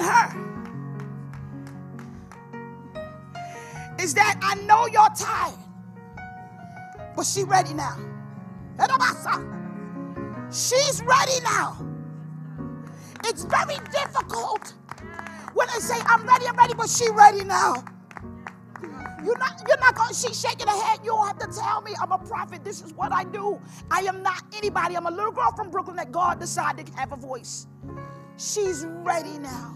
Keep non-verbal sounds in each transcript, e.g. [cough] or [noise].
her is that I know you're tired, but she ready now. She's ready now. It's very difficult when I say, I'm ready, I'm ready, but she ready now. You're not, you're not going, she's shaking her head. You don't have to tell me I'm a prophet. This is what I do. I am not anybody. I'm a little girl from Brooklyn that God decided to have a voice. She's ready now.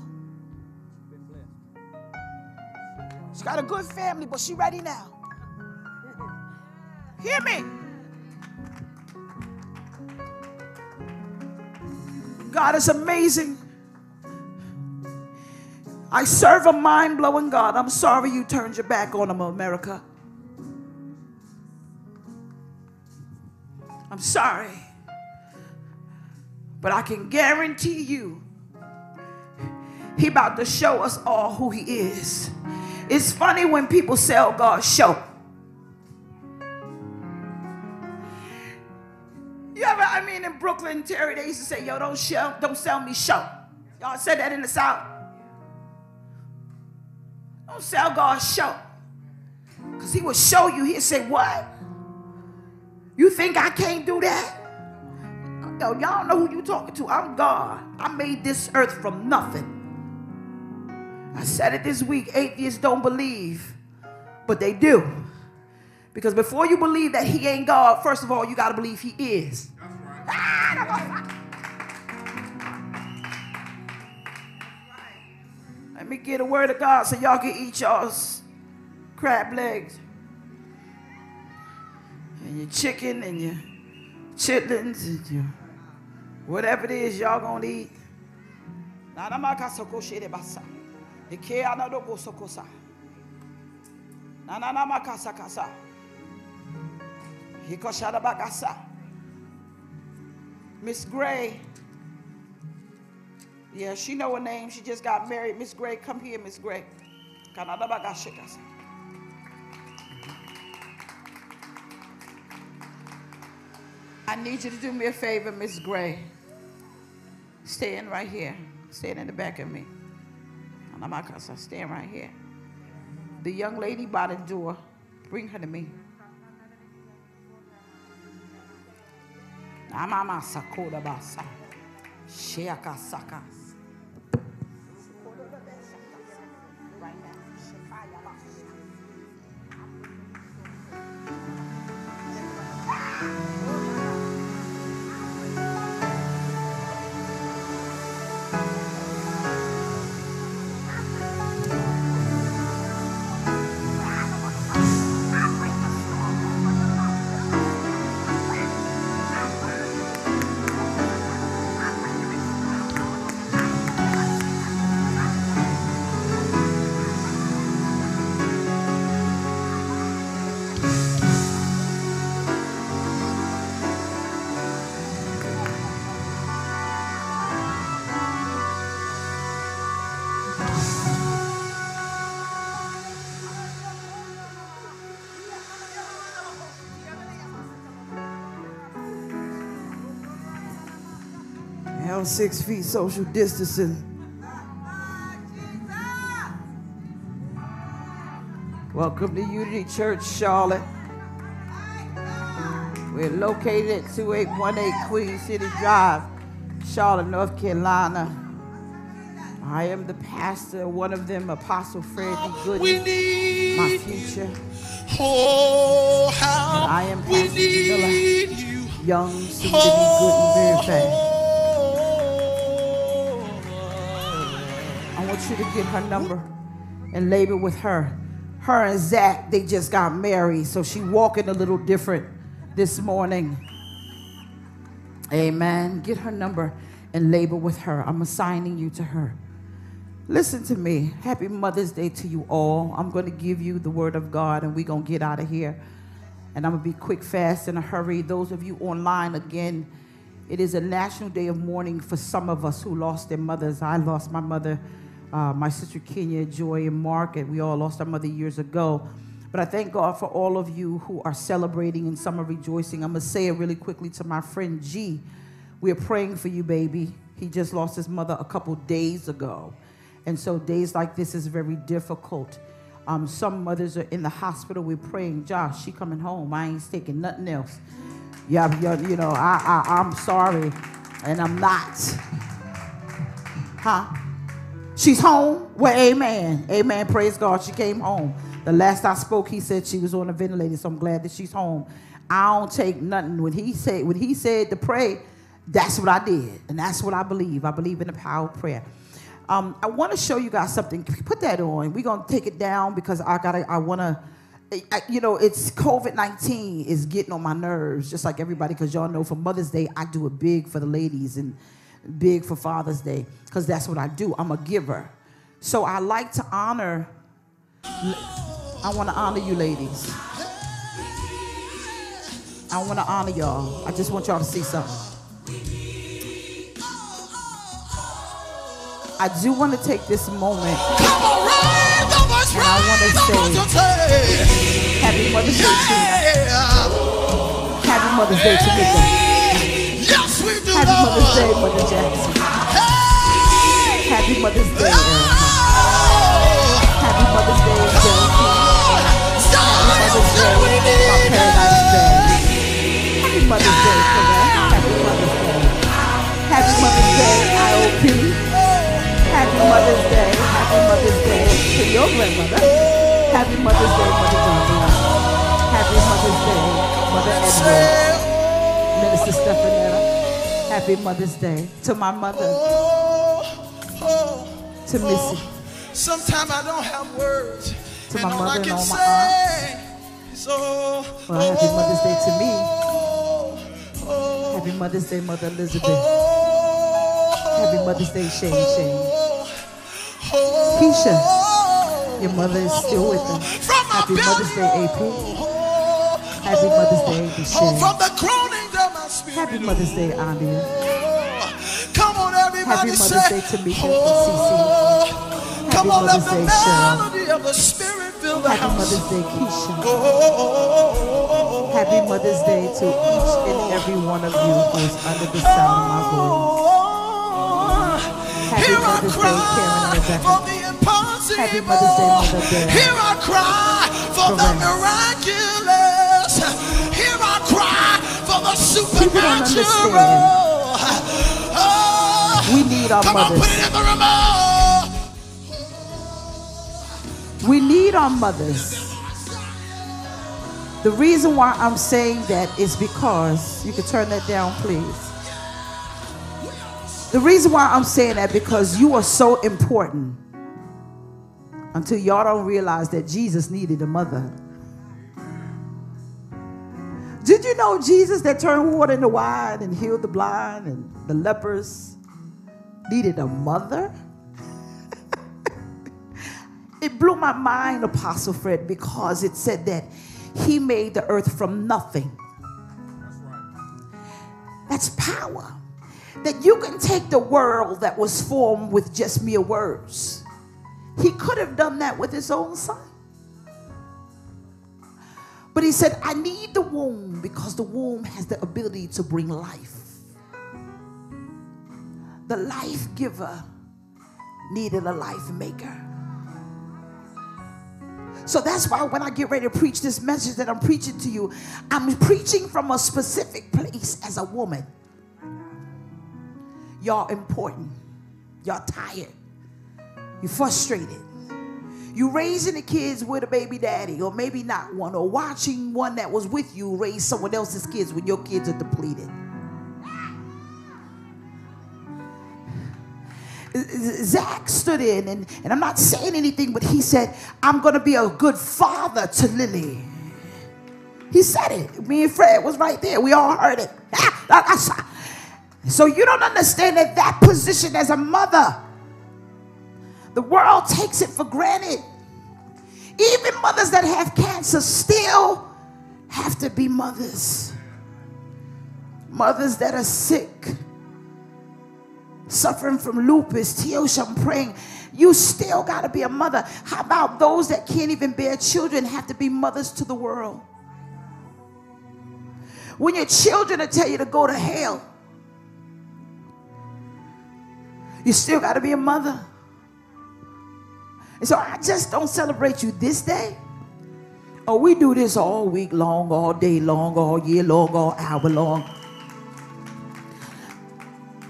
She's got a good family, but she ready now. [laughs] Hear me. God is amazing. I serve a mind blowing God. I'm sorry you turned your back on him, America. I'm sorry. But I can guarantee you, he about to show us all who he is. It's funny when people sell God's show. You ever, I mean, in Brooklyn, Terry, they used to say, yo, don't, show, don't sell me show. Y'all said that in the South. Don't sell God's show. Because he will show you, he'll say, what? You think I can't do that? Yo, y'all know who you talking to. I'm God. I made this earth from nothing. I said it this week. Atheists don't believe, but they do. Because before you believe that he ain't God, first of all, you got to believe he is. [laughs] Ah, Let me get a word of God so y'all can eat y'all's crab legs and your chicken and your chitlins and your whatever it is y'all gonna eat. Miss Gray. Yeah, she know her name. She just got married. Miss Gray, come here, Miss Gray. I need you to do me a favor, Miss Gray. Stand right here. Stand in the back of me. Stand right here. The young lady by the door, bring her to me. Amama sakoda basa. Sheaka. Held six feet social distancing. Welcome to Unity Church, Charlotte. We're located at 2818 Queen City Drive, Charlotte, North Carolina. I am the pastor, one of them, Apostle Freddie Goodness, my future. Oh, how I am Pastor need Jameliah, you. young, soon to be good and very oh, fast. Want you to get her number and labor with her. Her and Zach, they just got married, so she walking a little different this morning. Amen. Get her number and labor with her. I'm assigning you to her. Listen to me. Happy Mother's Day to you all. I'm going to give you the word of God and we're going to get out of here. And I'm going to be quick, fast, in a hurry. Those of you online, again, it is a national day of mourning for some of us who lost their mothers. I lost my mother, uh, my sister Kenya, Joy, and Mark, and we all lost our mother years ago. But I thank God for all of you who are celebrating and some are rejoicing. I'm going to say it really quickly to my friend G. We are praying for you, baby. He just lost his mother a couple days ago. And so days like this is very difficult. Um, some mothers are in the hospital. We're praying, Josh, she coming home. I ain't taking nothing else. Yeah you know, I, I, I'm sorry, and I'm not. Huh? She's home. Well, amen. Amen. Praise God. She came home. The last I spoke, he said she was on a ventilator, so I'm glad that she's home. I don't take nothing. When he said, when he said to pray, that's what I did. And that's what I believe. I believe in the power of prayer. Um, I want to show you guys something. Put that on. We're gonna take it down because I gotta. I wanna. I, you know, it's COVID nineteen is getting on my nerves, just like everybody. Because y'all know for Mother's Day, I do it big for the ladies and big for Father's Day because that's what I do. I'm a giver, so I like to honor. I want to honor you, ladies. I want to honor y'all. I just want y'all to see something. I do want to take this moment. Come on, raise the voice, And I wanna raise the voice and say, Happy Mother's Day to yeah. Happy Mother's Day to Nika. Yes, we do, Happy Mother's Lord. Day, Mother Jackson. Hey! Happy Mother's Day, Oh! Happy Mother's Day. Somebody Mother's Day, we need. Happy Mother's Day, Correct. Happy Mother's Day. Happy Mother's Day, IOP. Happy Mother's Day. Happy Mother's Day to your grandmother. Happy Mother's Day, Mother Johnson. Happy Mother's Day, Mother Edward. Minister Stephanetta. Happy Mother's Day to my mother, Oh, oh, to oh. Missy. Sometimes I don't have words. To my all mother I and can all my say is, oh, Well, happy Mother's Day to me. oh, oh, Happy Mother's Day, Mother Elizabeth. oh, Happy Mother's Day, Shane oh, Shane. oh, Keisha, your mother is still with my Happy Mother's Day. AP. Oh, Happy Mother's Day, oh, oh from the groanings of my spirit. Happy Mother's Day, Andia. Oh, Come on, everybody Happy Mother's say, Day to Mika and oh, Happy Come on, let Mother's the Day, Cheryl. of the spirit fill the Happy house. Mother's Day, Keisha. Oh, oh, oh, oh Happy Mother's Day to each and every one of you who is under the sound of my voice. Happy Here I Mother's Day, Karen Rebecca. for the impossible. Happy Mother's Day, Mother Bear. Here I cry for the miraculous. Here I cry for the People don't supernatural. Oh, We need our mothers. put it in the remote. We need our mothers. The reason why I'm saying that is because, you can turn that down, please. The reason why I'm saying that because you are so important until y'all don't realize that Jesus needed a mother. Did you know Jesus that turned water into wine and healed the blind and the lepers needed a mother? [laughs] It blew my mind, Apostle Fred, because it said that he made the earth from nothing. That's power. That you can take the world that was formed with just mere words. He could have done that with his own son. But he said, I need the womb because the womb has the ability to bring life. The life giver needed a life maker. So that's why when I get ready to preach this message that I'm preaching to you, I'm preaching from a specific place as a woman. Y'all important. Y'all tired. You're frustrated. You raising the kids with a baby daddy, or maybe not one, or watching one that was with you raise someone else's kids when your kids are depleted. Zach stood in, and, and I'm not saying anything, but he said, I'm going to be a good father to Lily. He said it. Me and Fred was right there. We all heard it. Ah. So you don't understand that that position as a mother, the world takes it for granted. Even mothers that have cancer still have to be mothers. Mothers that are sick suffering from lupus, Teosha, I'm praying. You still got to be a mother. How about those that can't even bear children have to be mothers to the world? When your children will tell you to go to hell, you still got to be a mother. And so I just don't celebrate you this day. Oh, we do this all week long, all day long, all year long, all hour long.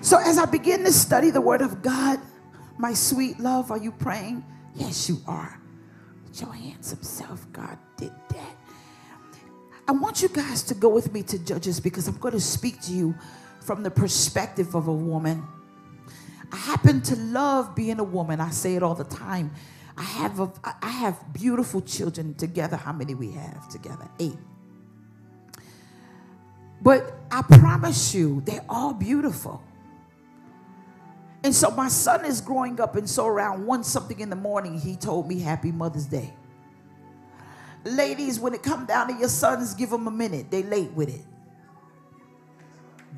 So as I begin to study the Word of God, my sweet love, are you praying? Yes, you are. Your handsome self, God did that. I want you guys to go with me to Judges because I'm going to speak to you from the perspective of a woman. I happen to love being a woman. I say it all the time. I have a, I have beautiful children together. How many we have together? Eight. But I promise you, they're all beautiful. And so my son is growing up, and so around one something in the morning, he told me Happy Mother's Day. Ladies, when it come down to your sons, give them a minute. They late with it.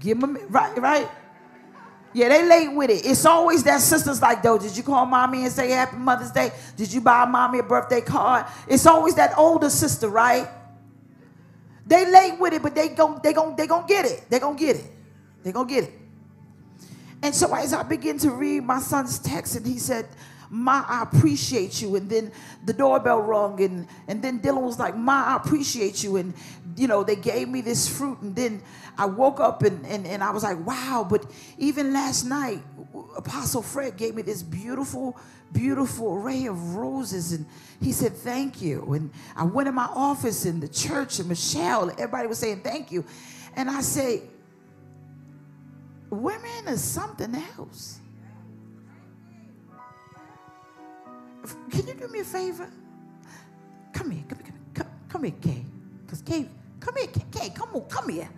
Give them a minute. Right, right? Yeah, they late with it. It's always that sisters like, though, did you call mommy and say Happy Mother's Day? Did you buy mommy a birthday card? It's always that older sister, right? They late with it, but they gon' they gon' they gon' get it. They gon' get it. They gon' get it. And so as I begin to read my son's text, and he said, Ma, I appreciate you. And then the doorbell rung, and, and then Dylan was like, Ma, I appreciate you. And, you know, they gave me this fruit. And then I woke up and, and, and I was like, wow. But even last night, Apostle Fred gave me this beautiful, beautiful array of roses. And he said, thank you. And I went in my office in the church, and Michelle, everybody was saying, thank you. And I say, women is something else. Can you do me a favor? Come here, come here, come, come here, Kay. Because Kay, come here, Kay, come on, come here.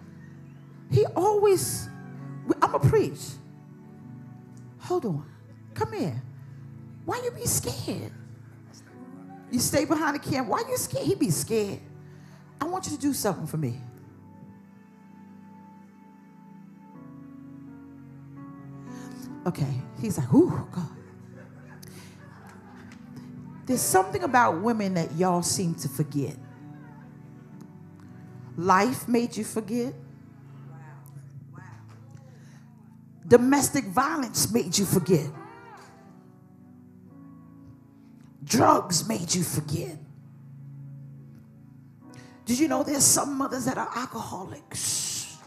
He always, I'm going to preach. Hold on, come here. Why you be scared? You stay behind the camera. Why you scared? He be scared. I want you to do something for me. Okay. He's like, ooh, God. There's something about women that y'all seem to forget. Life made you forget. Domestic violence made you forget. Drugs made you forget. Did you know there's some mothers that are alcoholics?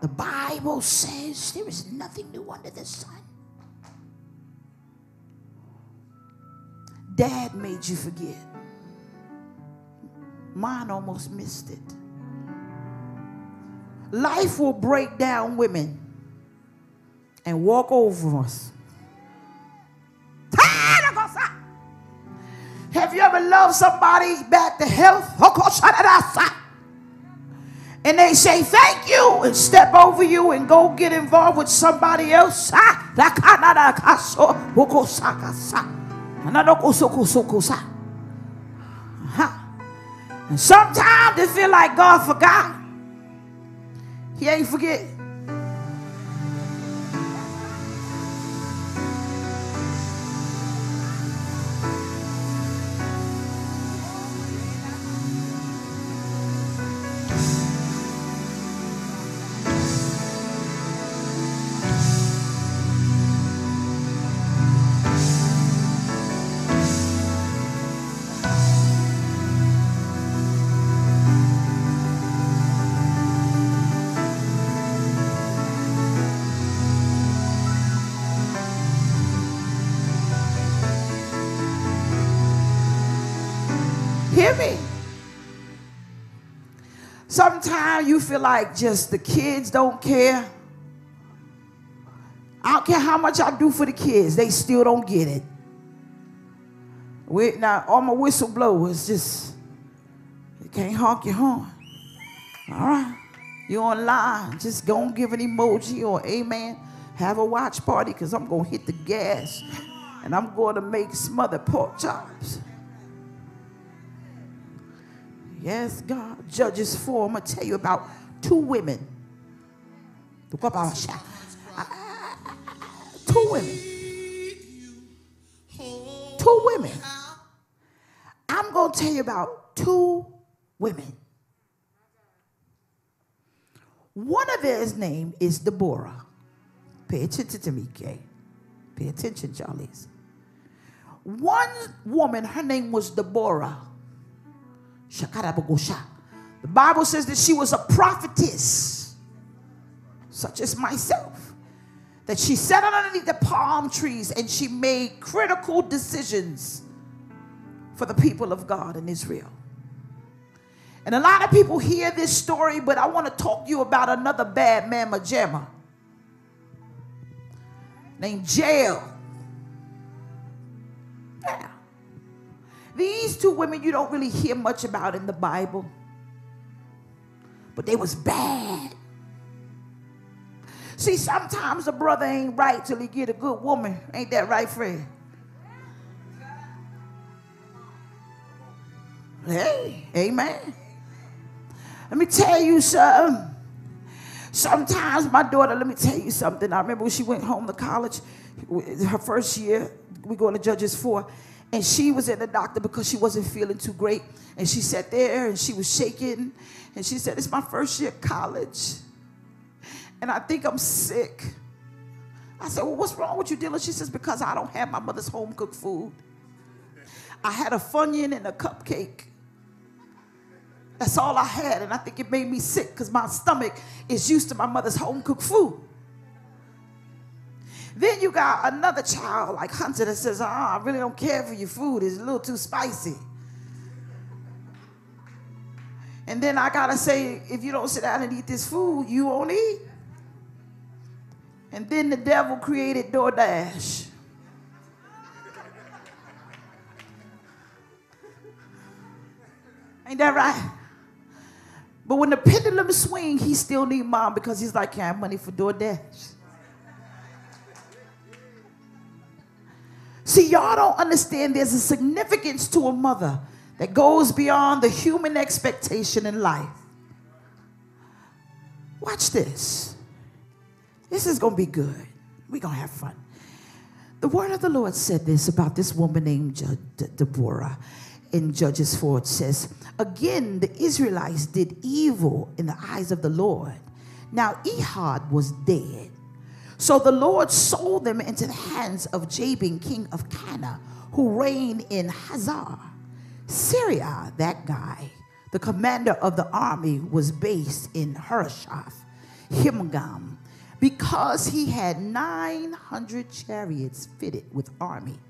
The Bible says there is nothing new under the sun. Dad made you forget. Mine almost missed it. Life will break down women and walk over us. Have you ever loved somebody back to health? And they say thank you and step over you and go get involved with somebody else. Uh-huh. And sometimes they feel like God forgot. He ain't forget. Sometimes you feel like just the kids don't care. I don't care how much I do for the kids, they still don't get it. We, now, all my whistleblowers just, you can't honk your horn. All right. You online, just and give an emoji or amen. Have a watch party because I'm going to hit the gas and I'm going to make smothered pork chops. Yes, God. Judges 4. I'm going to tell you about two women. Two women. Two women. I'm going to tell you about two women. One of their's name is Deborah. Pay attention to me, Kay. Pay attention, Charlies. One woman, her name was Deborah. The Bible says that she was a prophetess, such as myself. That she sat underneath the palm trees and she made critical decisions for the people of God in Israel. And a lot of people hear this story, but I want to talk to you about another bad mamma jamma named Jael. Yeah. These two women you don't really hear much about in the Bible, but they was bad. See, sometimes a brother ain't right till he get a good woman. Ain't that right, friend? Hey, amen. Let me tell you something. Sometimes my daughter, let me tell you something. I remember when she went home to college, her first year, we going to Judges 4, and she was in the doctor because she wasn't feeling too great. And she sat there and she was shaking. And she said, It's my first year of college. And I think I'm sick. I said, Well, what's wrong with you, Dylan? She says, Because I don't have my mother's home cooked food. I had a Funyun and a cupcake. That's all I had. And I think it made me sick because my stomach is used to my mother's home cooked food. Then you got another child like Hunter that says, oh, I really don't care for your food. It's a little too spicy. And then I got to say, if you don't sit down and eat this food, you won't eat. And then the devil created DoorDash. Ain't that right? But when the pendulum swing, he still need mom because he's like, can't have money for DoorDash. See, y'all don't understand there's a significance to a mother that goes beyond the human expectation in life. Watch this. This is going to be good. We're going to have fun. The word of the Lord said this about this woman named Deborah in Judges 4. It says, Again, the Israelites did evil in the eyes of the Lord. Now Ehud was dead. So the Lord sold them into the hands of Jabin, king of Canaan, who reigned in Hazor. Syria, that guy, the commander of the army, was based in Harosheth, Himgam, because he had 900 chariots fitted with army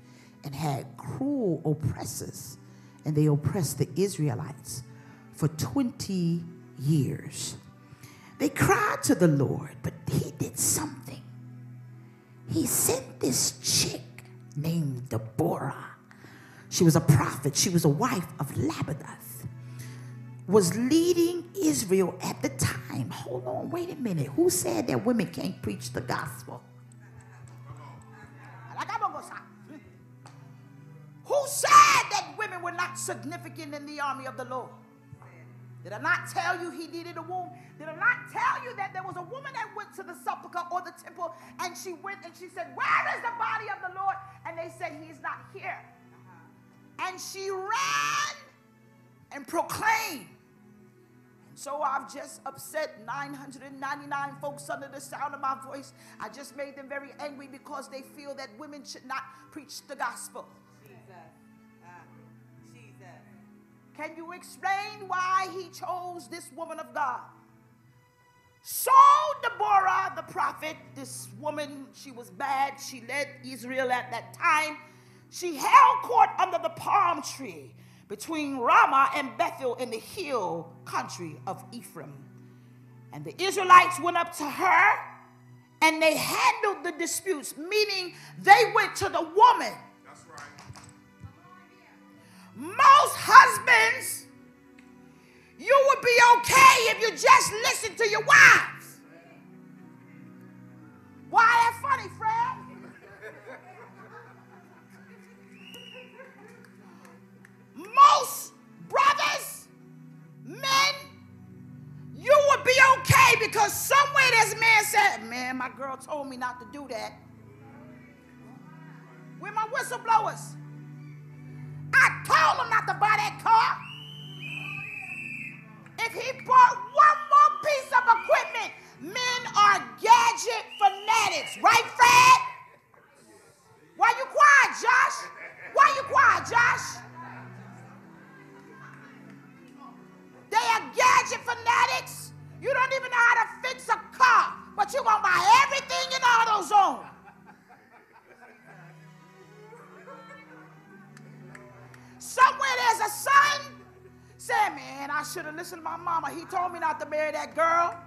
and had cruel oppressors and they oppressed the Israelites for 20 years. They cried to the Lord, but he did something. He sent this chick named Deborah. She was a prophet, she was a wife of Lapidoth, was leading Israel at the time. Hold on, wait a minute. Who said that women can't preach the gospel? Who said that women were not significant in the army of the Lord? Did I not tell you he needed a womb? Did I not tell you that there was a woman that went to the sepulchre or the temple and she went and she said, Where is the body of the Lord? And they said, He's not here. Uh-huh. And she ran and proclaimed. And so I've just upset 999 folks under the sound of my voice. I just made them very angry because they feel that women should not preach the gospel. Can you explain why he chose this woman of God? So Deborah, the prophet, this woman, she was bad. She led Israel at that time. She held court under the palm tree between Ramah and Bethel in the hill country of Ephraim. And the Israelites went up to her and they handled the disputes, meaning they went to the woman to your wives. Why that funny, Fred? Most brothers, men, you would be okay because somewhere this man said, Man, my girl told me not to do that. Where my whistleblowers? He told me not to marry that girl.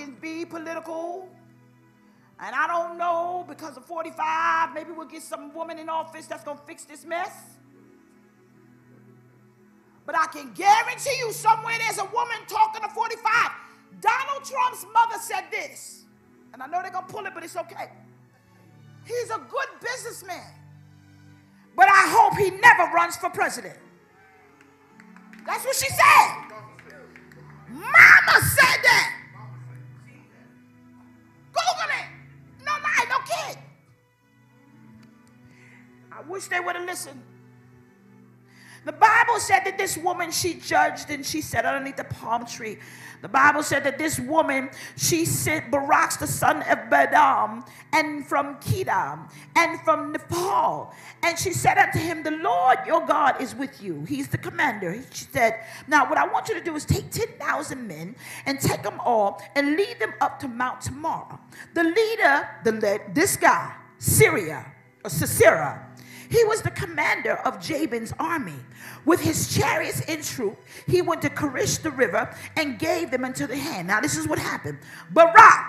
Can be political. And I don't know because of 45, maybe we'll get some woman in office that's going to fix this mess. But I can guarantee you, somewhere there's a woman talking to 45. Donald Trump's mother said this. And I know they're going to pull it, but it's okay. He's a good businessman. But I hope he never runs for president. That's what she said. Mama wish they would have listened. The Bible said that this woman she judged and she sat underneath the palm tree. The Bible said that this woman she sent Barak the son of Badam and from Kedam and from Nepal. And she said unto him, The Lord your God is with you. He's the commander. She said, Now what I want you to do is take 10,000 men and take them all and lead them up to Mount Tamar. The leader, the this guy, Syria or Sisera, he was the commander of Jabin's army. With his chariots and troop, he went to Karish the river and gave them into the hand. Now, this is what happened. Barak.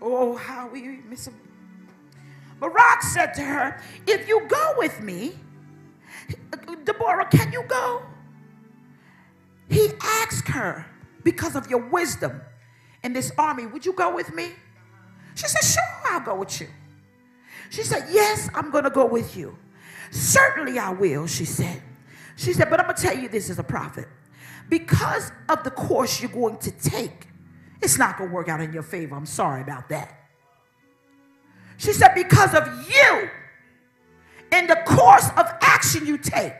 Oh, how we miss him. Barak said to her, If you go with me, Deborah, can you go? He asked her, Because of your wisdom in this army, would you go with me? She said, Sure, I'll go with you. She said, Yes, I'm going to go with you. Certainly I will, she said. She said, But I'm going to tell you this as a prophet. Because of the course you're going to take, it's not going to work out in your favor. I'm sorry about that. She said, Because of you and the course of action you take,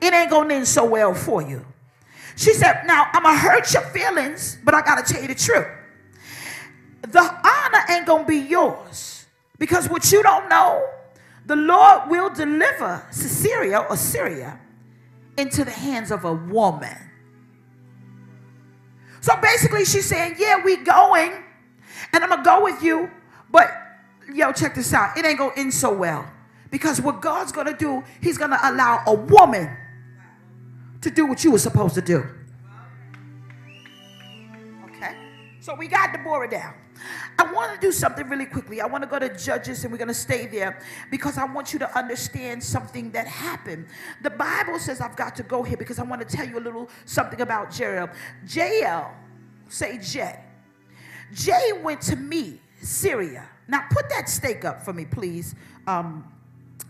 it ain't going to end so well for you. She said, Now I'm going to hurt your feelings, but I got to tell you the truth. The honor ain't going to be yours because what you don't know, the Lord will deliver Sisera or Syria into the hands of a woman. So basically, she's saying, Yeah, we going, and I'm gonna go with you, but yo, check this out. It ain't gonna end so well. Because what God's gonna do, He's gonna allow a woman to do what you were supposed to do. Okay? So we got Deborah down. I want to do something really quickly. I want to go to Judges and we're going to stay there because I want you to understand something that happened. The Bible says I've got to go here because I want to tell you a little something about Jael. Jael, say J. J went to me, Syria. Now put that stake up for me, please. Um,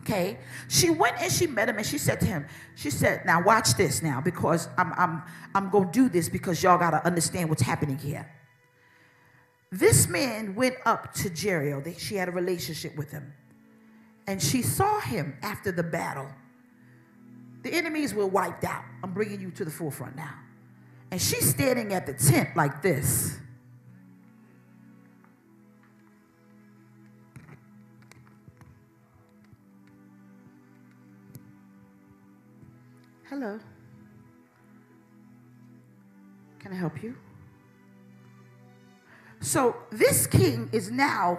okay she went and she met him and she said to him she said now watch this now because i'm i'm i'm gonna do this because y'all gotta understand what's happening here this man went up to Jericho. She had a relationship with him. And she saw him after the battle. The enemies were wiped out. I'm bringing you to the forefront now. And she's standing at the tent like this. Hello. Can I help you? So this king is now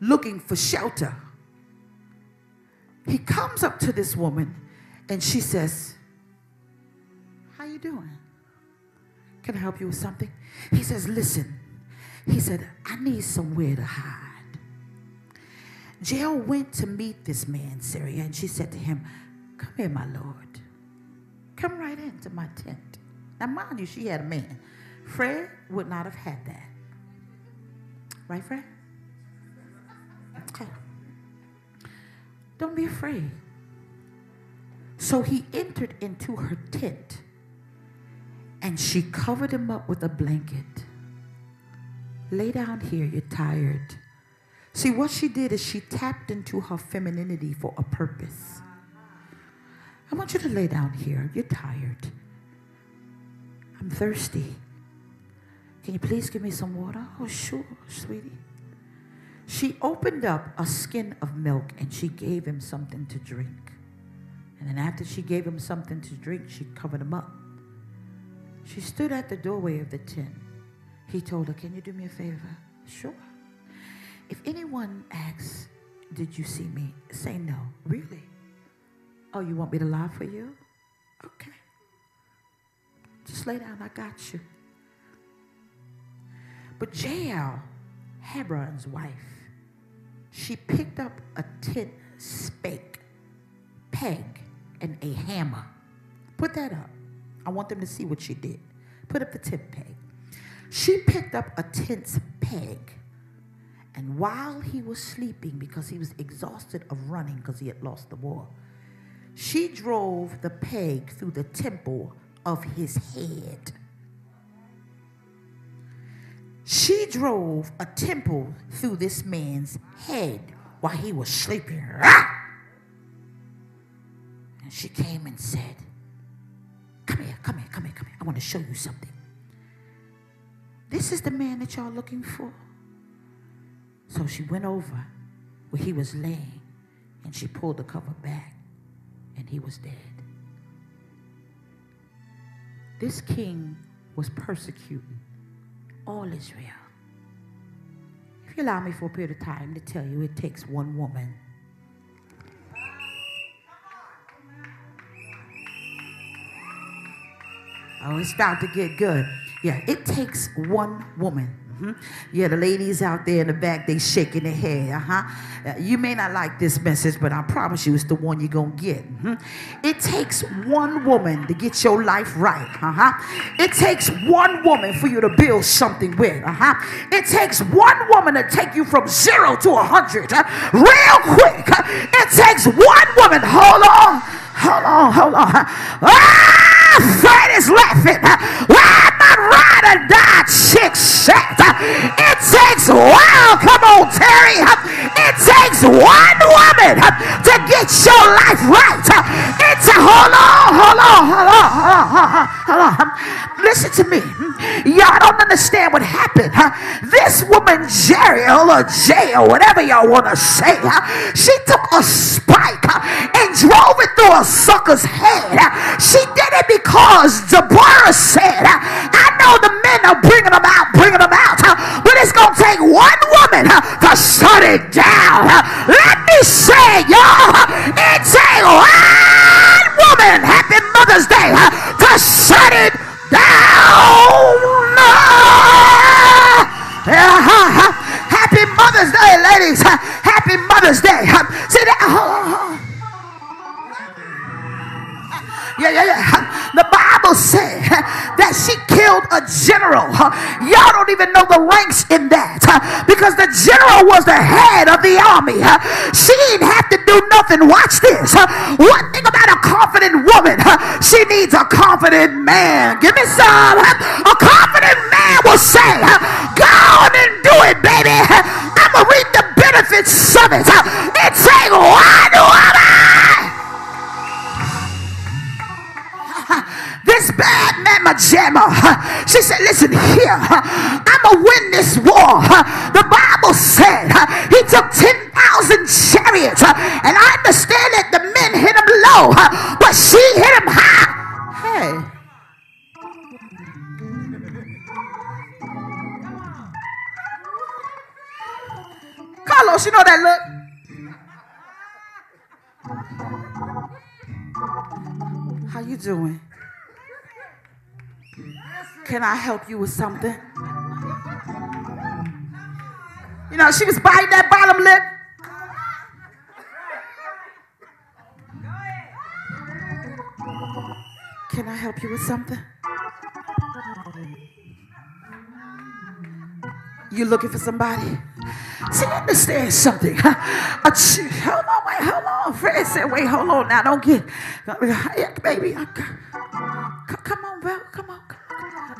looking for shelter. He comes up to this woman and she says, How you doing? Can I help you with something? He says, Listen. He said, I need somewhere to hide. Jael went to meet this man, Syria, and she said to him, Come here, my lord. Come right into my tent. Now, mind you, she had a man. Fred would not have had that. Right, Fred? Okay. Don't be afraid. So he entered into her tent And she covered him up with a blanket. Lay down here, you're tired. See, what she did is she tapped into her femininity for a purpose. I want you to lay down here. You're tired. I'm thirsty. Can you please give me some water? Oh, sure, sweetie. She opened up a skin of milk and she gave him something to drink. And then after she gave him something to drink, she covered him up. She stood at the doorway of the tent. He told her, Can you do me a favor? Sure. If anyone asks, Did you see me? Say no. Really? Oh, you want me to lie for you? Okay. Just lay down, I got you. But Jael, Hebron's wife, she picked up a tent spake, peg, and a hammer. Put that up. I want them to see what she did. Put up the tent peg. She picked up a tent peg. And while he was sleeping, because he was exhausted of running because he had lost the war, she drove the peg through the temple of his head. She drove a temple through this man's head while he was sleeping. And she came and said, Come here, come here, come here, come here. I want to show you something. This is the man that y'all looking for. So she went over where he was laying and she pulled the cover back and he was dead. This king was persecuting all Israel. If you allow me for a period of time to tell you, it takes one woman. Oh, it's about to get good. Yeah, it takes one woman Mm-hmm. Yeah, the ladies out there in the back, they shaking their head. Uh-huh. Uh, you may not like this message, but I promise you it's the one you're going to get. Mm-hmm. It takes one woman to get your life right. Uh-huh. It takes one woman for you to build something with. Uh-huh. It takes one woman to take you from zero to a hundred uh, real quick. Uh, it takes one woman. Hold on. Hold on. Hold on. Ah, Fred is laughing. Or chick set? It takes, wow, come on, Terry. It takes one woman to get your life right. It's a, hold on, hold on, hold on, hold on, hold on. Listen to me. Y'all don't understand what happened. This woman, Jael or Jael, whatever y'all want to say, she took a spike and drove it through a sucker's head. She did it because Deborah said, I know the are bringing them out, bringing them out, but it's going to take one woman to shut it down. Let me say, y'all, it takes one woman, happy Mother's Day, to shut it down. Happy Mother's Day, ladies. Happy Mother's Day. See that? [laughs] Yeah, yeah, yeah. The Bible said that she killed a general. Y'all don't even know the ranks in that because the general was the head of the army. She didn't have to do nothing. Watch this. One thing about a confident woman, she needs a confident man. Give me some. A confident man will say, Go on and do it, baby. I'm going to reap the benefits of it. Here, I'm win this war. The Bible said he took 10,000 chariots, and I understand that the men hit him low, but she hit him high. Hey. Carlos, you know that look? How you doing? Can I help you with something? You know, she was biting that bottom lip. Can I help you with something? You looking for somebody? See, understand something. Hold on, wait, hold on. Fred said, wait, hold on now. Don't get, baby. Come on, on, come on.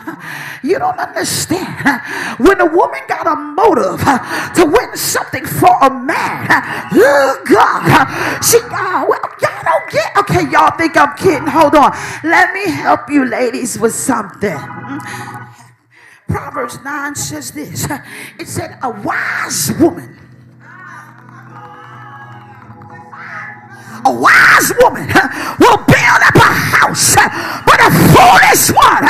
[laughs] You don't understand. When a woman got a motive to win something for a man, oh God, she, oh, well, y'all don't get, okay, y'all think I'm kidding. Hold on. Let me help you ladies with something. Proverbs 9 says this it said, A wise woman a wise woman will build up a house, but a foolish one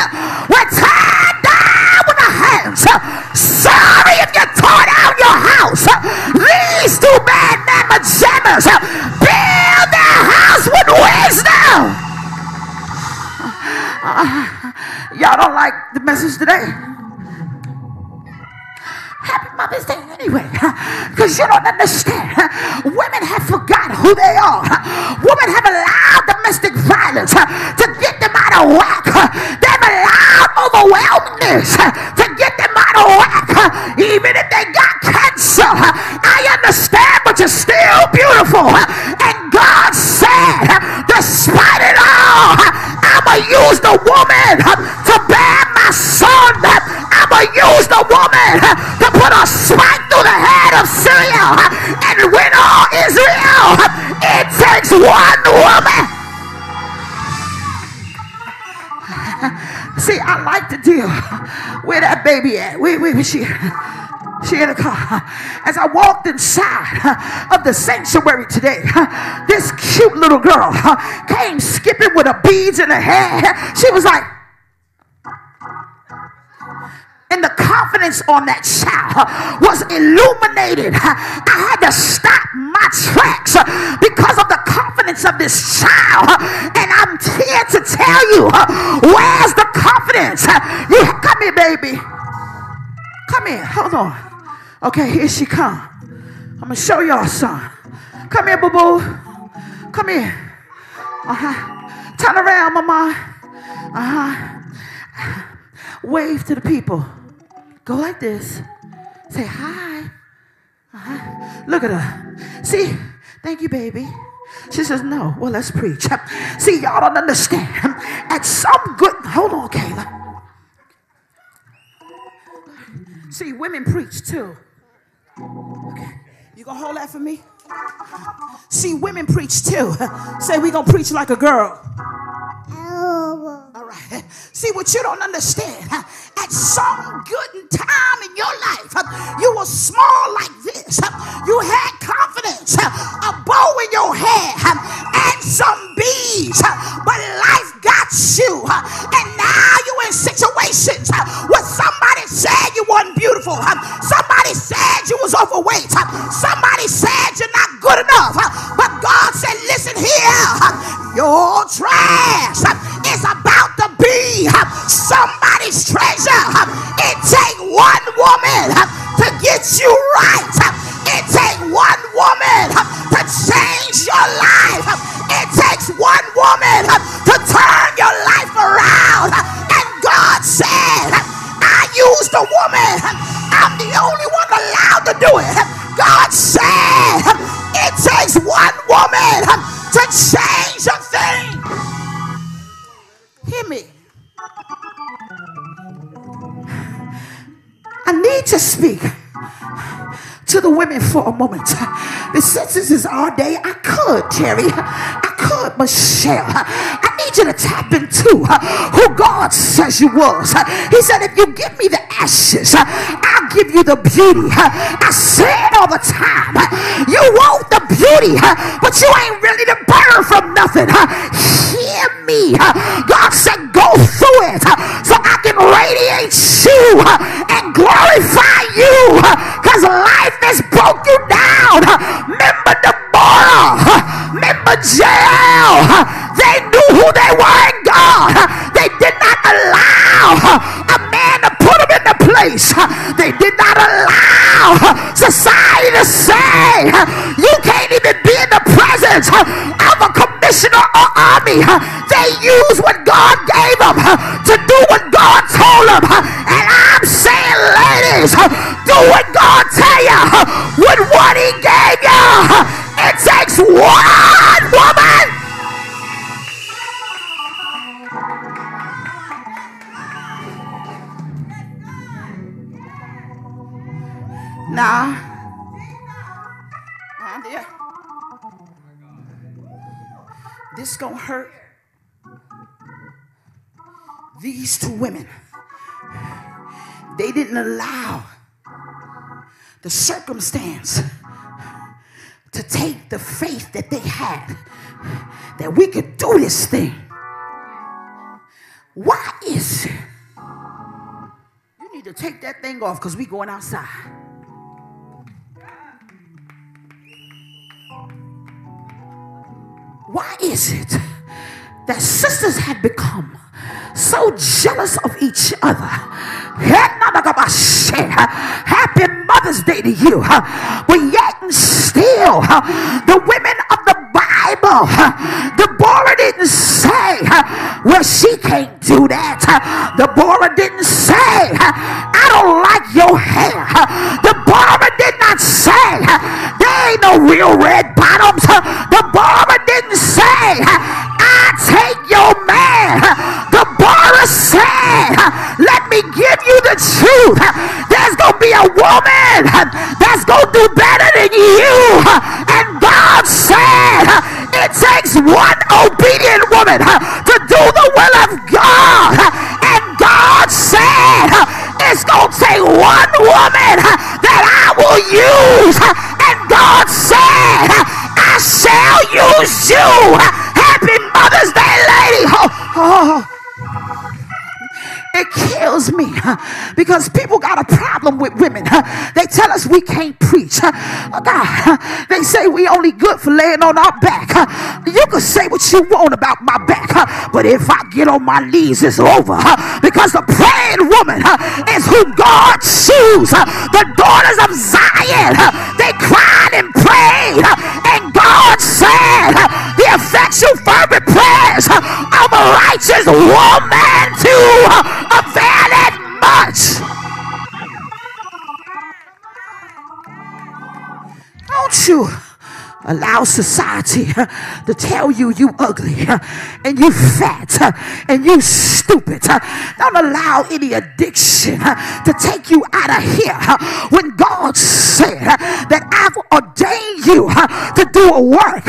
will tear down with her hands. Sorry if you tore down your house. These two bad mamma jammers build their house with wisdom. Uh, y'all don't like the message today? Happy Mother's Day anyway. [laughs] Because you don't understand. Women have forgotten who they are. Women have allowed domestic violence uh, to get them out of whack. They've allowed overwhelmingness uh, to get them out of whack. Even if they got cancer. Uh, I understand, but you're still beautiful. And God said, despite it all, I'm going to use the woman to bear my son. I'm going to use the woman to put a spike through the head of Sisera and win all Israel. It takes one woman. [laughs] See, I like to deal where that baby at. Where, where was she? As I walked inside of the sanctuary today, this cute little girl came skipping with her beads in her hair. She was like, and the confidence on that child was illuminated. I had to stop my tracks because of the confidence of this child. And I'm here to tell you where's the confidence? You come here, baby. Come here. Hold on. Okay, here she come. I'm gonna show y'all some. Come here, boo boo. Come here. Uh huh. Turn around, mama. Uh huh. Wave to the people. Go like this. Say hi. Uh-huh. Look at her. See? Thank you, baby. She says, no. Well, let's preach. [laughs] See, y'all don't understand. At some good, hold on, Kayla. See, women preach too. You gonna hold that for me? See, women preach too. [laughs] Say, we gonna preach like a girl. All right. [laughs] See what you don't understand. [laughs] At some good time in your life, you were small like this. You had confidence, a bow in your hair, and some beads. But life got you. And beautiful. Somebody said you was overweight. Somebody said you're not good enough. But God said, listen here. Your trash is about to be somebody's treasure. It takes one woman to get you right. It takes one woman to change your life. It takes one woman the woman. I'm the only one allowed to do it. God said, it takes one woman to change a thing. Hear me. I need to speak to the women for a moment. The census is our day. I could, Terry. I could, Michelle. I need you to tap into uh, who God says you was. Uh, he said, if you give me the ashes, uh, I'll give you the beauty. I say it all the time. You want the beauty, but you ain't ready to burn from nothing. Hear me. God said, go through it so I can radiate you and glorify you because life has broke you down. Remember Deborah. Remember Jael. They knew who they were. They did not allow a man to put them in the place. They did not allow society to say you can't even be in the presence of a commissioner or army. They use what God gave them to do what God told them. And I'm saying, ladies, do what God tell you with what he gave you. It takes one woman. There. This gonna hurt these two women. They didn't allow the circumstance to take the faith that they had that we could do this thing. Why is it? You need to take that thing off because we going outside. Why is it that sisters have become so jealous of each other? Happy Mother's Day to you. But yet and still, the women of the Bible, the Deborah didn't say, well, she can't do that. The Deborah didn't say, I don't like your hair. The Deborah did not say, there ain't no real red bottoms. The Deborah didn't say, I take your man. The Deborah said, let me give you the truth. There's going to be a woman that's going to do better than you. And God said, it takes one obedient woman to do the will of God. And God said, it's going to take one woman that I will use. [laughs] because people got a problem with women. [laughs] They tell us we can't preach. [laughs] Oh God, they say we only good for laying on our back. You can say what you want about my back, but if I get on my knees, it's over because the praying woman is who God chooses. The daughters of Zion, they cried and prayed, and God said, The effectual, fervent prayers of a righteous woman too You allow society uh, to tell you you ugly uh, and you fat uh, and you stupid. Don't allow any addiction to take you out of here. When God said that I've ordained you to do a work,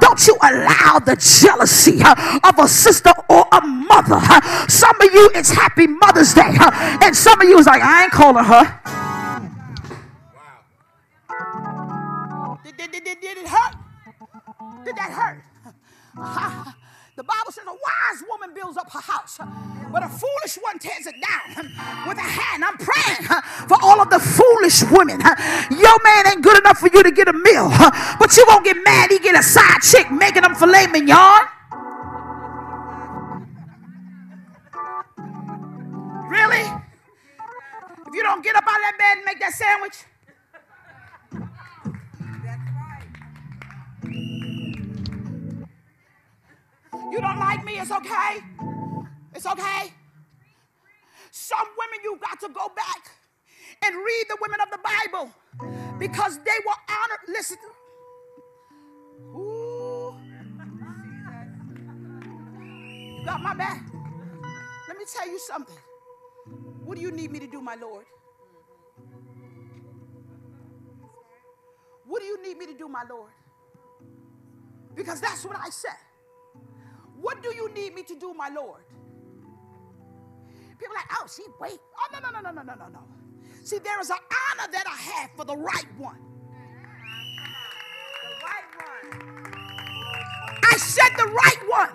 don't you allow the jealousy of a sister or a mother. Some of you, it's Happy Mother's Day, and some of you is like, I ain't calling her. Did, did, did, did it hurt? Did that hurt? [laughs] The Bible says a wise woman builds up her house, but a foolish one tears it down [laughs] with a hand. I'm praying [laughs] for all of the foolish women. Your man ain't good enough for you to get a meal, but you won't get mad he get a side chick making them filet mignon. Really? If you don't get up out of that bed and make that sandwich, You don't like me, it's okay. It's okay. Some women you've got to go back and read the women of the Bible because they were honored. Listen. Ooh. Got my back. Let me tell you something. What do you need me to do, my Lord? What do you need me to do, my Lord? Because that's what I said. What do you need me to do, my Lord? People like, oh, she wait. Oh, no, no, no, no, no, no, no, no. See, there is an honor that I have for the right one. The right one. I said the right one.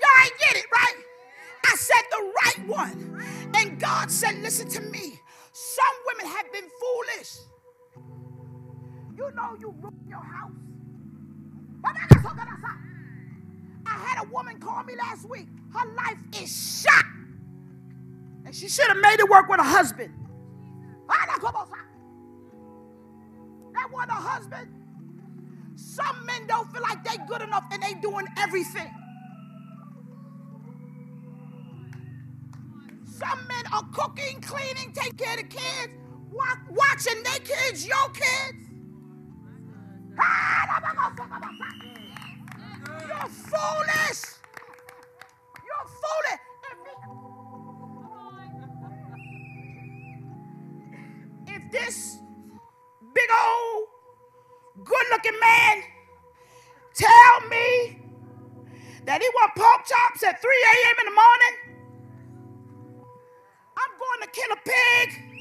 Y'all ain't get it, right? I said the right one. And God said, listen to me. Some women have been foolish. You know you ruined your house. I had a woman call me last week. Her life is shot. And she should have made it work with a husband. That was a husband. Some men don't feel like they're good enough and they doing everything. Some men are cooking, cleaning, taking care of the kids, watching their kids, your kids. You're foolish. You're foolish. If this big old good looking man tell me that he want pork chops at 3 a.m. in the morning, I'm going to kill a pig,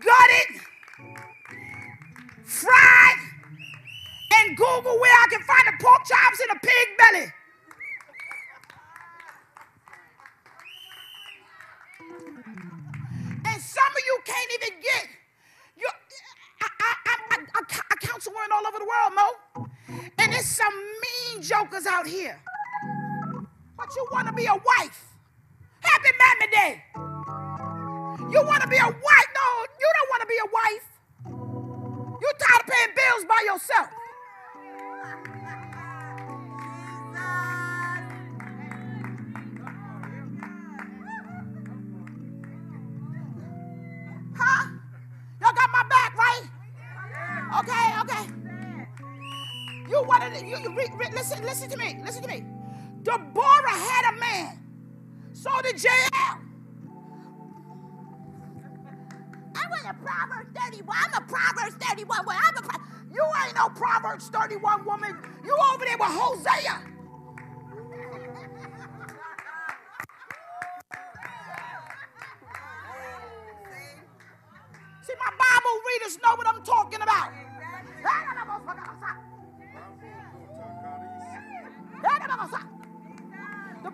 gut it, fry and Google where I can find the pork chops in a pig belly. And some of you can't even get. You, I, I, I, I, counsel women all over the world, Mo. And there's some mean jokers out here. But you want to be a wife. Happy Mama Day. You want to be a wife? No, you don't want to be a wife. You're tired of paying bills by yourself. To, you, you re, re, listen, listen to me, listen to me. Deborah had a man. So did Jael. I was a Proverbs 31. I'm a Proverbs 31 woman. I'm a you ain't no Proverbs 31 woman. You over there with Hosea. See, my Bible readers know what I'm talking about.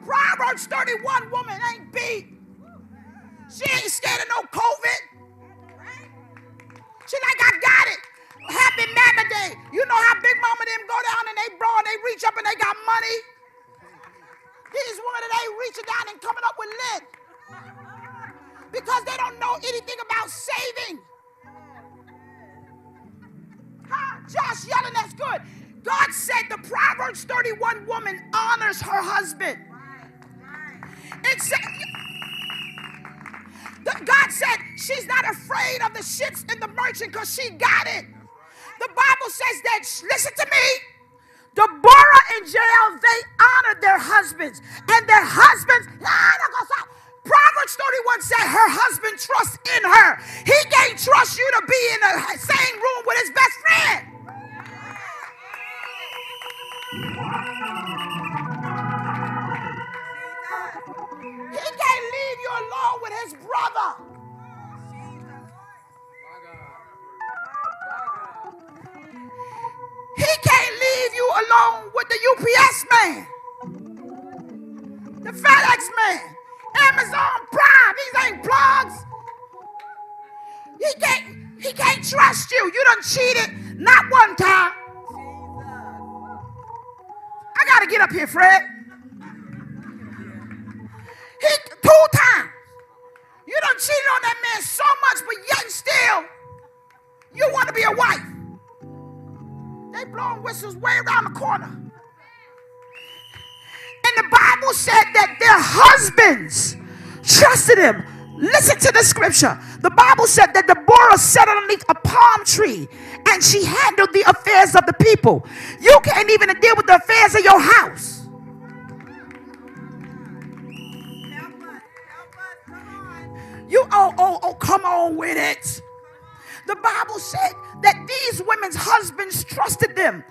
Proverbs 31 woman ain't beat. She ain't scared of no COVID. She like, I got it. Happy Mama Day. You know how Big Mama them go down and they bra and they reach up and they got money? These women that ain't reaching down and coming up with lid. Because they don't know anything about saving. Huh? Josh yelling, that's good. God said the Proverbs 31 woman honors her husband. It said, God said she's not afraid of the ships and the merchant because she got it. The Bible says that, listen to me, Deborah and Jael, they honored their husbands. And their husbands, ah, Proverbs 31 said her husband trusts in her. He can't trust you to be in the same room with his best friend. You with his brother. He can't leave you alone with the UPS man, the FedEx man, Amazon Prime. These ain't plugs. He can't. He can't trust you. You done cheated not one time. I gotta get up here, Fred. He two times. You done cheated on that man so much, but yet still, you want to be a wife. They blowing whistles way around the corner. And the Bible said that their husbands trusted him. Listen to the scripture. The Bible said that Deborah sat underneath a palm tree and she handled the affairs of the people. You can't even deal with the affairs of your house. You, oh, oh, oh, come on with it. The Bible said that these women's husbands trusted them.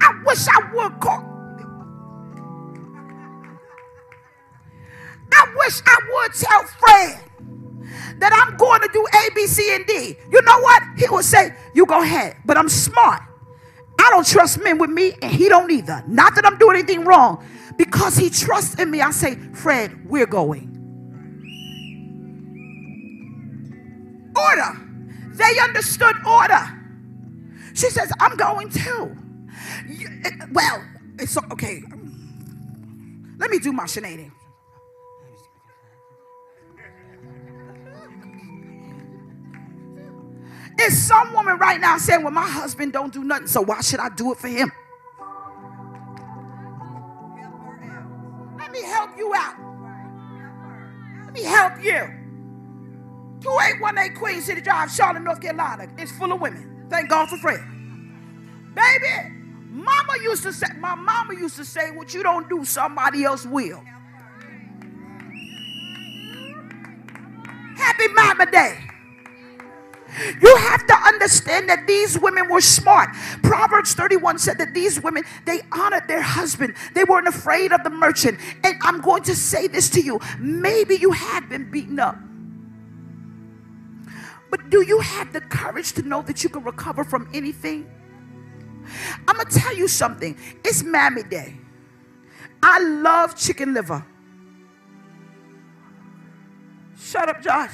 I wish I would call. I wish I would tell Fred that I'm going to do A, B, C, and D. You know what? He would say, You go ahead. But I'm smart. I don't trust men with me, and he don't either. Not that I'm doing anything wrong. Because he trusts in me, I say, Fred, we're going. Order. They understood order. She says, I'm going too. Well, it's okay. Let me do my shenanigans. Is some woman right now saying, Well, my husband don't do nothing, so why should I do it for him? 2818 Queen City Drive, Charlotte, North Carolina. It's full of women. Thank God for Fred. Baby, mama used to say, my mama used to say, what you don't do, somebody else will. Happy Mama Day. You have to understand that these women were smart. Proverbs 31 said that these women, they honored their husband. They weren't afraid of the merchant. And I'm going to say this to you. Maybe you have been beaten up. But do you have the courage to know that you can recover from anything? I'm going to tell you something. It's Mammy Day. I love chicken liver. Shut up, Josh.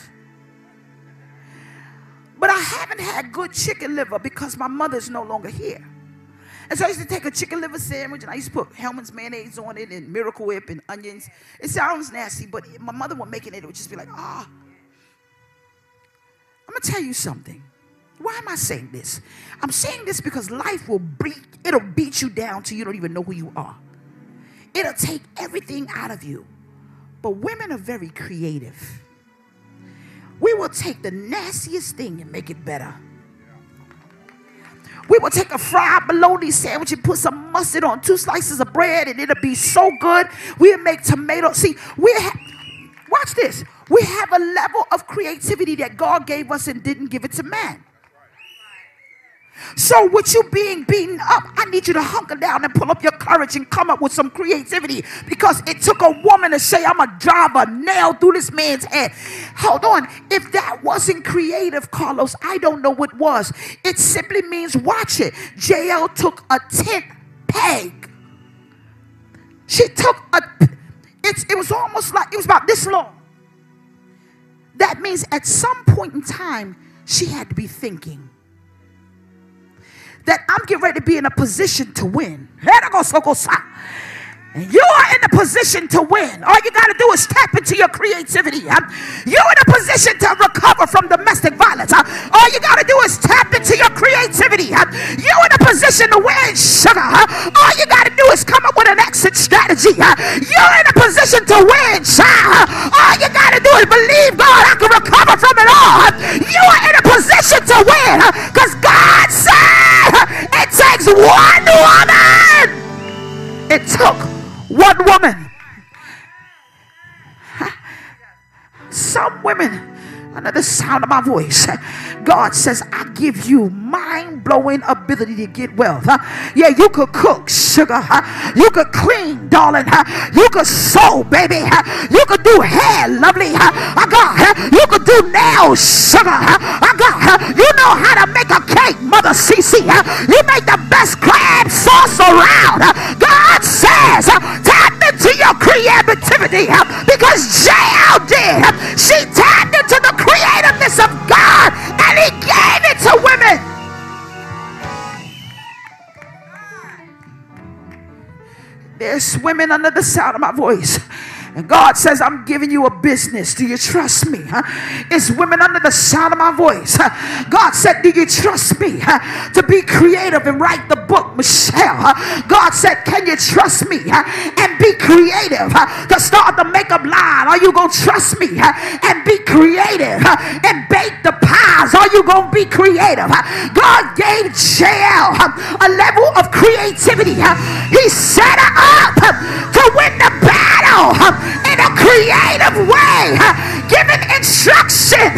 But I haven't had good chicken liver because my mother's no longer here. And so I used to take a chicken liver sandwich and I used to put Hellmann's mayonnaise on it and Miracle Whip and onions. It sounds nasty, but my mother was making it, and it would just be like, ah. Oh. I'm gonna tell you something. Why am I saying this? I'm saying this because life will beat, it'll beat you down till you don't even know who you are. It'll take everything out of you. But women are very creative. We will take the nastiest thing and make it better. We will take a fried bologna sandwich and put some mustard on two slices of bread and it'll be so good. We'll make tomato. See, we have, watch this. We have a level of creativity that God gave us and didn't give it to man. So, with you being beaten up, I need you to hunker down and pull up your courage and come up with some creativity because it took a woman to say, I'm going to drive a nail through this man's head. Hold on. If that wasn't creative, Carlos, I don't know what was. It simply means, watch it. Jael took a tent peg. She took a, it's, it was almost like, it was about this long. That means at some point in time, she had to be thinking that I'm getting ready to be in a position to win. You are in a position to win. All you got to do is tap into your creativity. You're in a position to recover from domestic violence. All you got to do is tap into your creativity. You're in a position to win, sugar. All you got to do is come up with an exit strategy. You're in a position to win, child. All you got to do is believe God, I can recover from it all. You are in a position to win because God said it takes one woman. It took one woman. Some women under the sound of my voice. God says, I give you mind blowing ability to get wealth. Yeah, you could cook, sugar. You could clean, darling. You could sew, baby. You could do hair, lovely. I got you could do nails, sugar. I got you know how to make a cake, Mother Cece. You make the best crab sauce around. God says, tap into your creativity because Jael did. She tapped into the creativeness of God and he gave it to women. There's women under the sound of my voice God says, I'm giving you a business. Do you trust me? It's women under the sound of my voice. God said, Do you trust me to be creative and write the book, Michelle? God said, Can you trust me and be creative to start the makeup line? Are you going to trust me and be creative and bake the pies? Are you going to be creative? God gave Jael a level of creativity. He set her up to win the battle in a creative way, giving instruction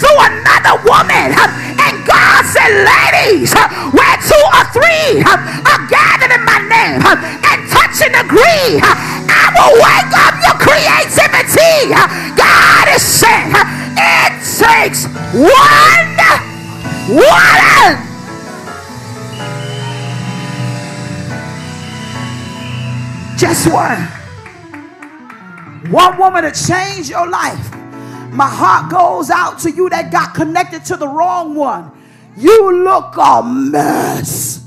through another woman. And God said, Ladies, where two or three are gathered in my name and touch and agree, I will wake up your creativity. God is saying, It takes one woman. Just one. One woman to change your life. My heart goes out to you that got connected to the wrong one. You look a mess.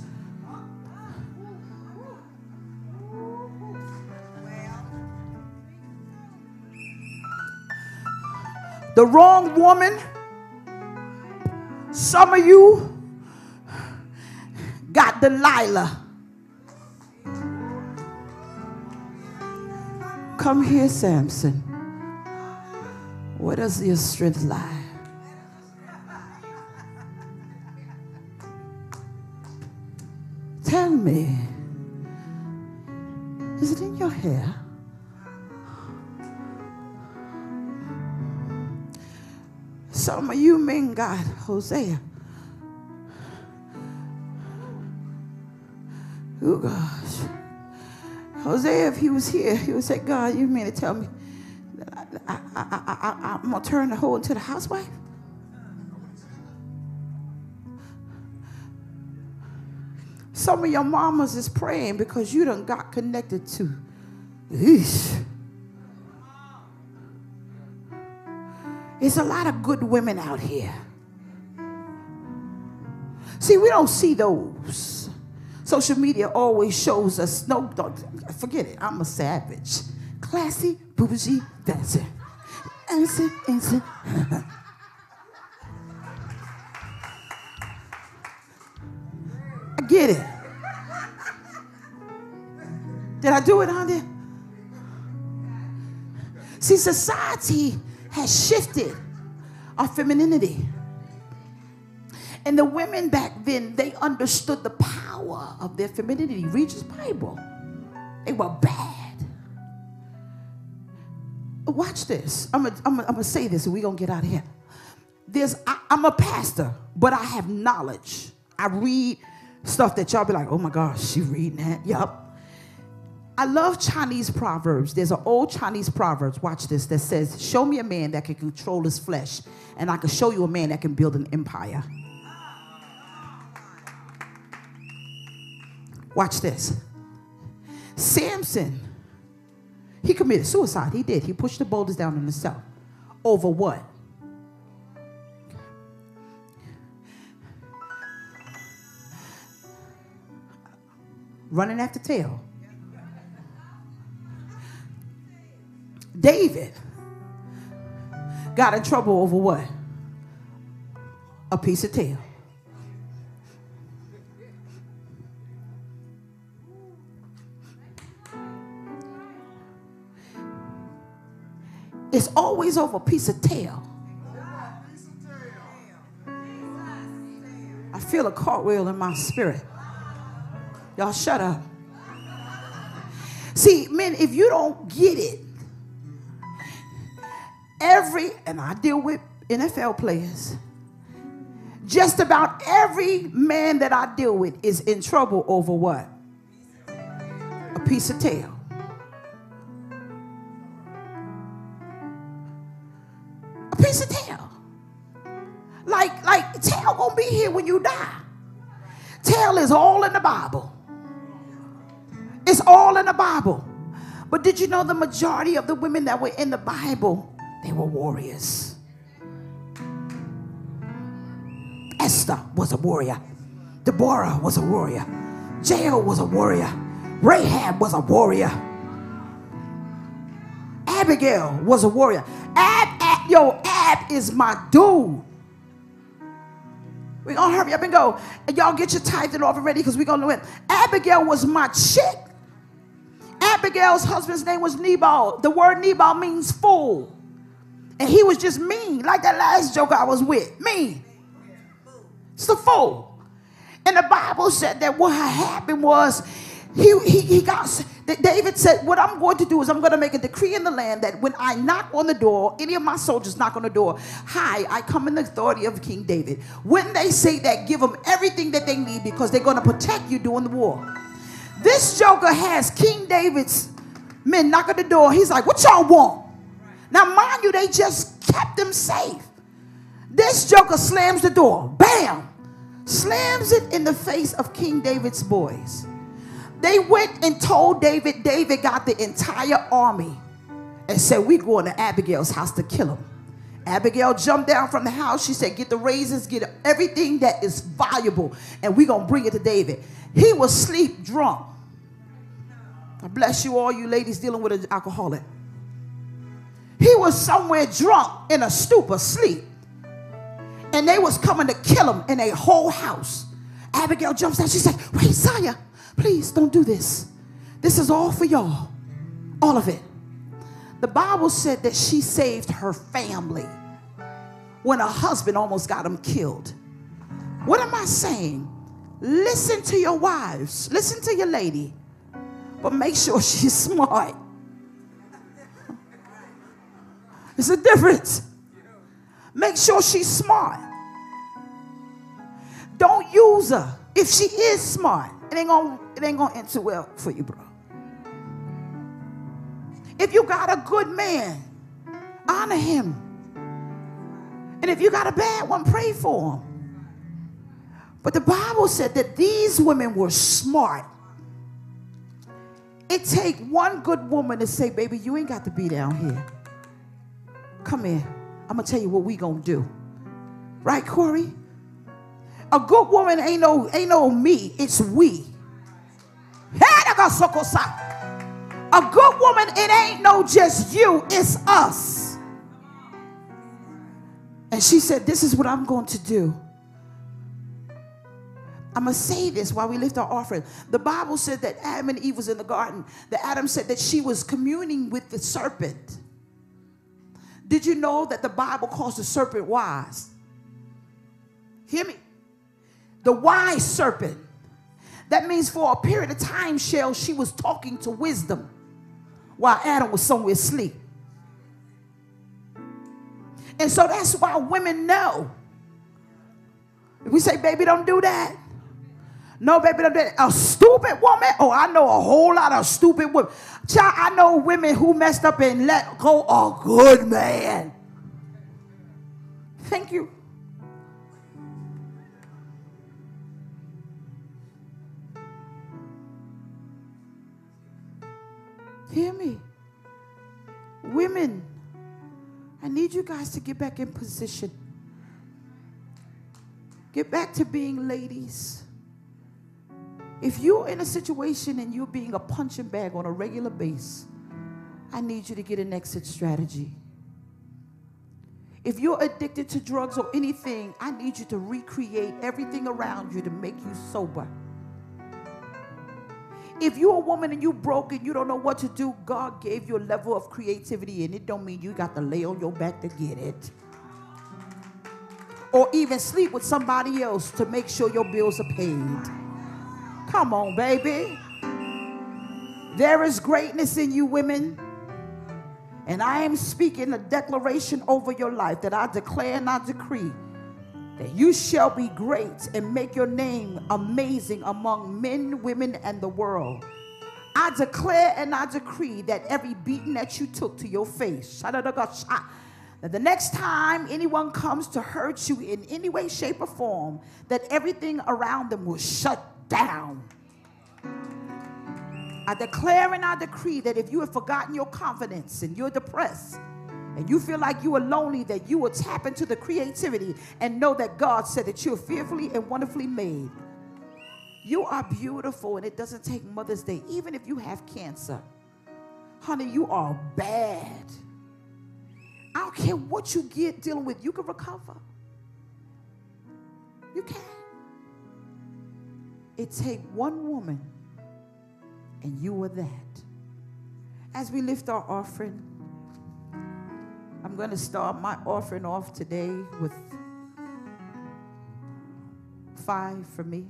The wrong woman. Some of you got Delilah. Come here, Samson. Where does your strength lie? Tell me, is it in your hair? Some of you men God, Hosea. Oh gosh. Hosea, if he was here, he would say, God, you mean to tell me that I, I, I, I'm going to turn the hoe into the housewife? Some of your mamas is praying because you done got connected to. Eesh. There's a lot of good women out here. See, we don't see those. Social media always shows us, no, forget it, I'm a savage. Classy, bougie, dancer. Answer, answer. I get it. Did I do it on there? See, society has shifted our femininity. And the women back then, they understood the power of their femininity. Read his Bible. They were bad. Watch this. I'm gonna I'm I'm say this and we're gonna get out of here. There's I, I'm a pastor, but I have knowledge. I read stuff that y'all be like, oh my gosh, she reading that. Yup. I love Chinese proverbs. There's an old Chinese proverbs, watch this, that says, Show me a man that can control his flesh, and I can show you a man that can build an empire. Watch this. Samson, he committed suicide. He did. He pushed the boulders down on himself. Over what? Running after tail. David got in trouble over what? A piece of tail. It's always over a piece of tail. I feel a cartwheel in my spirit. Y'all shut up. See, men, if you don't get it, every, and I deal with NFL players, just about every man that I deal with is in trouble over what? A piece of tail. Tail is all in the Bible. It's all in the Bible. But did you know the majority of the women that were in the Bible they were warriors. Esther was a warrior. Deborah was a warrior. Jael was a warrior. Rahab was a warrior. Abigail was a warrior. Ab, Ab yo, Ab is my dude. We're gonna hurry up and go. And y'all get your tithing off already because we're gonna win. Abigail was my chick. Abigail's husband's name was Nabal. The word Nabal means fool. And he was just mean, like that last joke I was with. Mean. It's the fool. And the Bible said that what happened was he, he, he got, David said, What I'm going to do is I'm going to make a decree in the land that when I knock on the door, any of my soldiers knock on the door, hi, I come in the authority of King David. When they say that, give them everything that they need because they're going to protect you during the war. This joker has King David's men knock at the door. He's like, What y'all want? Now, mind you, they just kept them safe. This joker slams the door, bam, slams it in the face of King David's boys. They went and told David, David got the entire army and said, We going to Abigail's house to kill him. Abigail jumped down from the house. She said, Get the raisins, get everything that is valuable, and we're going to bring it to David. He was sleep drunk. I bless you, all you ladies dealing with an alcoholic. He was somewhere drunk in a stupor, sleep. And they was coming to kill him in a whole house. Abigail jumps down. She said, wait, Saya, please don't do this. This is all for y'all. All of it. The Bible said that she saved her family when her husband almost got him killed. What am I saying? Listen to your wives. Listen to your lady. But make sure [laughs] she's smart. It's a difference. Make sure she's smart. Don't use her. If she is smart, it ain't gonna it ain't gonna end too well for you, bro. If you got a good man, honor him. And if you got a bad one, pray for him. But the Bible said that these women were smart. It take one good woman to say, baby, you ain't got to be down here. Come here. I'm gonna tell you what we gonna do. Right, Corey? A good woman ain't no ain't no me, it's we. A good woman, it ain't no just you, it's us. And she said, This is what I'm going to do. I'm going to say this while we lift our offering. The Bible said that Adam and Eve was in the garden. That Adam said that she was communing with the serpent. Did you know that the Bible calls the serpent wise? Hear me. The wise serpent. That means for a period of time, Shell, she was talking to wisdom while Adam was somewhere asleep. And so that's why women know. If we say, baby, don't do that. No, baby, don't do that. A stupid woman? Oh, I know a whole lot of stupid women. Child, I know women who messed up and let go a good man. Thank you. Hear me. Women, I need you guys to get back in position. Get back to being ladies. If you're in a situation and you're being a punching bag on a regular base, I need you to get an exit strategy. If you're addicted to drugs or anything, I need you to recreate everything around you to make you sober. If you're a woman and you broke and you don't know what to do, God gave you a level of creativity, and it don't mean you got to lay on your back to get it. Or even sleep with somebody else to make sure your bills are paid. Come on, baby. There is greatness in you, women. And I am speaking a declaration over your life that I declare and I decree that you shall be great and make your name amazing among men, women, and the world. I declare and I decree that every beating that you took to your face, that the next time anyone comes to hurt you in any way, shape, or form, that everything around them will shut down. I declare and I decree that if you have forgotten your confidence and you're depressed, and you feel like you are lonely, that you will tap into the creativity and know that God said that you're fearfully and wonderfully made. You are beautiful, and it doesn't take Mother's Day, even if you have cancer. Honey, you are bad. I don't care what you get dealing with, you can recover. You can. It take one woman, and you are that. As we lift our offering, I'm going to start my offering off today with five for me.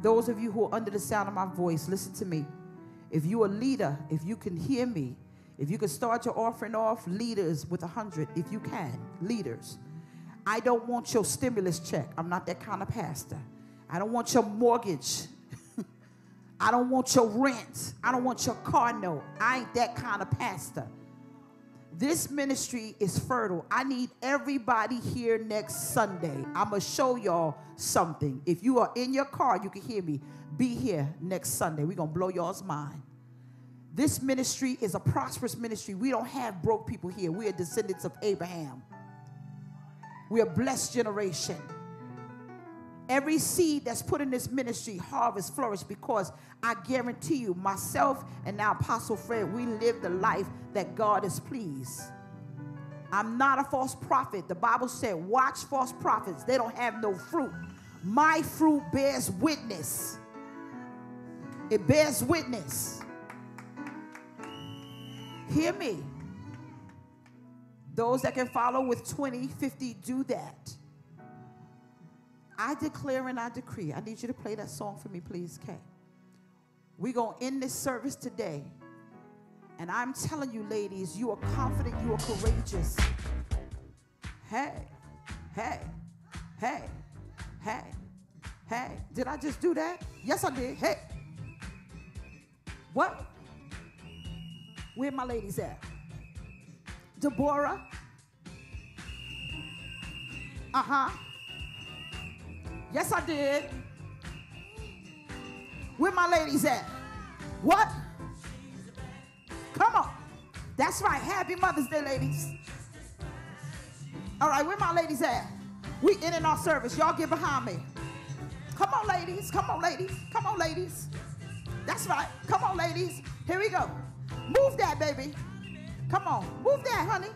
Those of you who are under the sound of my voice, listen to me. If you're a leader, if you can hear me, if you can start your offering off, leaders with a hundred, if you can, leaders. I don't want your stimulus check. I'm not that kind of pastor. I don't want your mortgage. [laughs] I don't want your rent. I don't want your car note. I ain't that kind of pastor. This ministry is fertile. I need everybody here next Sunday. I'm going to show y'all something. If you are in your car, you can hear me. Be here next Sunday. We're going to blow y'all's mind. This ministry is a prosperous ministry. We don't have broke people here. We are descendants of Abraham. We are blessed generation. Every seed that's put in this ministry, harvest, flourish, because I guarantee you, myself and now Apostle Fred, we live the life that God is pleased. I'm not a false prophet. The Bible said, watch false prophets. They don't have no fruit. My fruit bears witness. It bears witness. Hear me. Those that can follow with 20, 50, do that. I declare and I decree. I need you to play that song for me, please, Kay. We're going to end this service today. And I'm telling you, ladies, you are confident, you are courageous. Hey, hey, hey, hey, hey. Did I just do that? Yes, I did. Hey, What? Where my ladies at? Deborah? Uh huh. Yes, I did. Where my ladies at? What? Come on. That's right. Happy Mother's Day, ladies. All right, where my ladies at? We in in our service. Y'all get behind me. Come on, ladies. Come on, ladies. Come on, ladies. That's right. Come on, ladies. Here we go. Move that, baby. Come on. Move that, honey.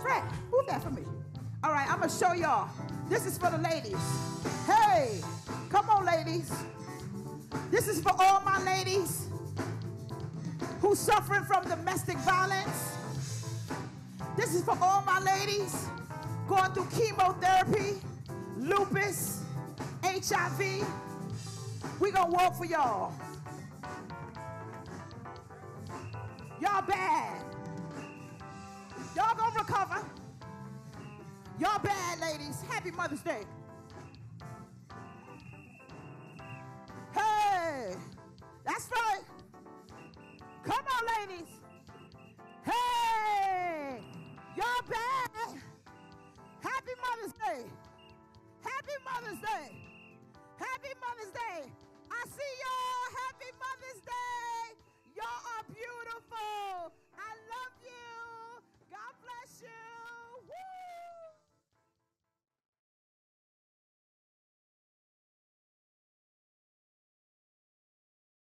Fred, move that for me. All right, I'm going to show y'all. This is for the ladies. Hey, come on, ladies. This is for all my ladies who's suffering from domestic violence. This is for all my ladies going through chemotherapy, lupus, HIV. We gonna work for y'all. Y'all bad. Y'all gonna recover. Y'all bad, ladies. Happy Mother's Day. Hey, that's right. Come on, ladies. Hey, y'all bad. Happy Mother's Day. Happy Mother's Day. Happy Mother's Day. I see y'all. Happy Mother's Day. Y'all are beautiful. I love you. God bless you.